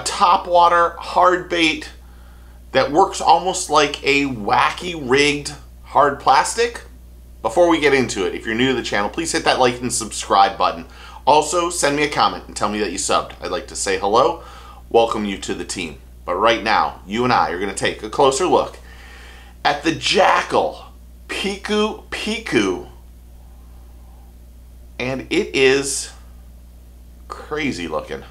a top water hard bait that works almost like a wacky rigged hard plastic. Before we get into it, if you're new to the channel, please hit that like and subscribe button. Also, send me a comment and tell me that you subbed. I'd like to say hello, welcome you to the team. But right now, you and I are going to take a closer look at the Jackal Piku Piku. And it is crazy looking.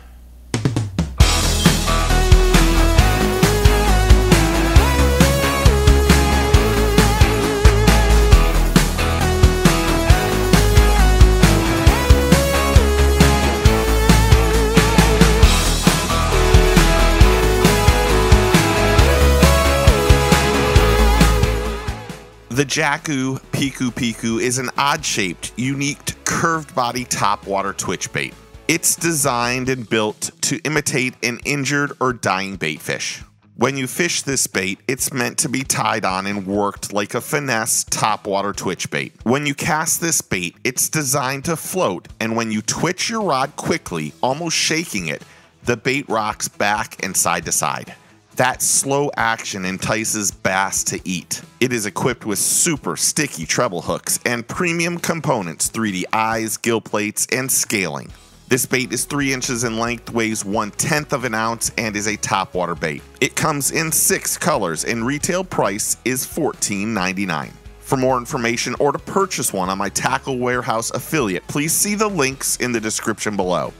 The Jackall Pikupiku is an odd shaped, unique, curved body topwater twitch bait. It's designed and built to imitate an injured or dying baitfish. When you fish this bait, it's meant to be tied on and worked like a finesse topwater twitch bait. When you cast this bait, it's designed to float, and when you twitch your rod quickly, almost shaking it, the bait rocks back and side to side. That slow action entices bass to eat. It is equipped with super sticky treble hooks and premium components 3D eyes, gill plates, and scaling. This bait is 3 inches in length, weighs 1 tenth of an ounce, and is a topwater bait. It comes in 6 colors and retail price is $14.99. For more information or to purchase one on my Tackle Warehouse affiliate, please see the links in the description below.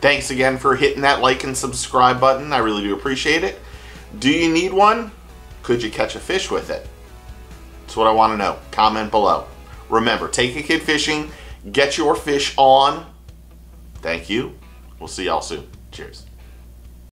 Thanks again for hitting that like and subscribe button. I really do appreciate it. Do you need one? Could you catch a fish with it? That's what I want to know. Comment below. Remember, take a kid fishing, get your fish on. Thank you. We'll see y'all soon. Cheers.